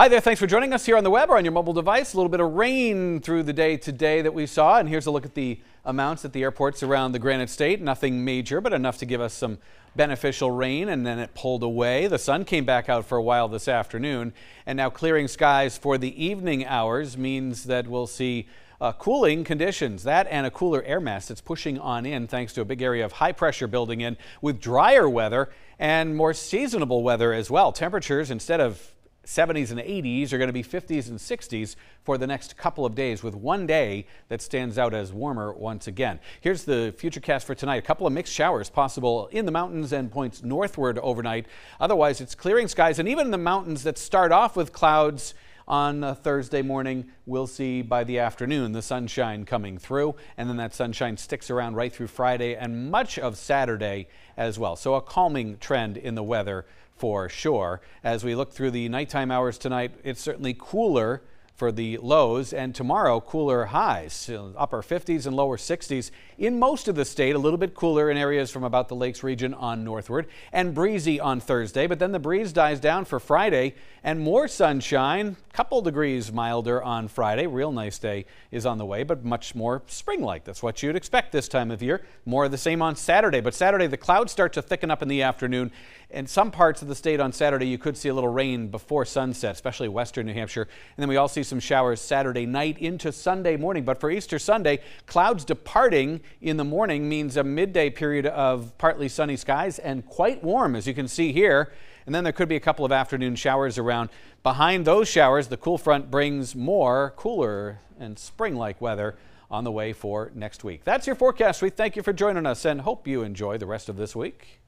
Hi there, thanks for joining us here on the web or on your mobile device. A little bit of rain through the day today that we saw, and here's a look at the amounts at the airports around the Granite State. Nothing major, but enough to give us some beneficial rain, and then it pulled away. The sun came back out for a while this afternoon, and now clearing skies for the evening hours means that we'll see uh, cooling conditions. That and a cooler air mass that's pushing on in thanks to a big area of high pressure building in with drier weather and more seasonable weather as well. Temperatures instead of 70s and 80s are going to be 50s and 60s for the next couple of days with one day that stands out as warmer once again. Here's the futurecast for tonight. A couple of mixed showers possible in the mountains and points northward overnight. Otherwise, it's clearing skies and even in the mountains that start off with clouds on Thursday morning, we'll see by the afternoon the sunshine coming through, and then that sunshine sticks around right through Friday and much of Saturday as well. So a calming trend in the weather for sure. As we look through the nighttime hours tonight, it's certainly cooler for the lows and tomorrow cooler highs, upper 50s and lower 60s in most of the state, a little bit cooler in areas from about the lakes region on northward and breezy on Thursday, but then the breeze dies down for Friday and more sunshine, couple degrees milder on Friday. Real nice day is on the way, but much more spring-like. That's what you'd expect this time of year. More of the same on Saturday, but Saturday the clouds start to thicken up in the afternoon. In some parts of the state on Saturday, you could see a little rain before sunset, especially western New Hampshire. And then we all see some showers Saturday night into Sunday morning. But for Easter Sunday, clouds departing in the morning means a midday period of partly sunny skies and quite warm, as you can see here. And then there could be a couple of afternoon showers around. Behind those showers, the cool front brings more cooler and spring like weather on the way for next week. That's your forecast. We thank you for joining us and hope you enjoy the rest of this week.